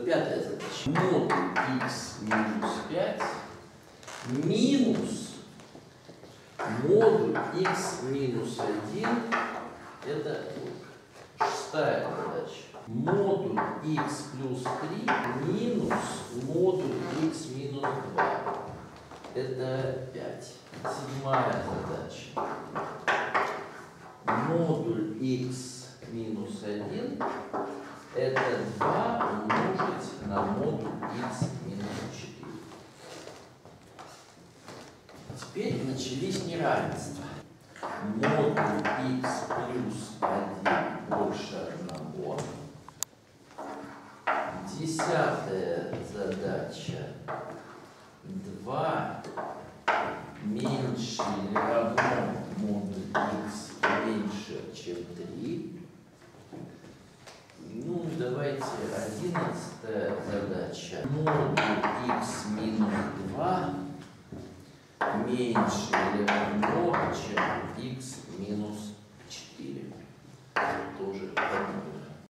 Пятая задача. Модуль x минус 5 минус модуль x минус 1 это шестая задача. Модуль x плюс 3 минус модуль x минус 2 это 5. Седьмая задача. Модуль x минус 1 это 2 умножить на модуль x минус 4. Теперь начались неравенства. Модуль x плюс 1 больше 1. Десятая задача. 2 меньше или равно модуль x меньше, чем 3. Ну, давайте одиннадцатая задача. Модуль x минус 2 меньше или равно, чем x минус 4. Тоже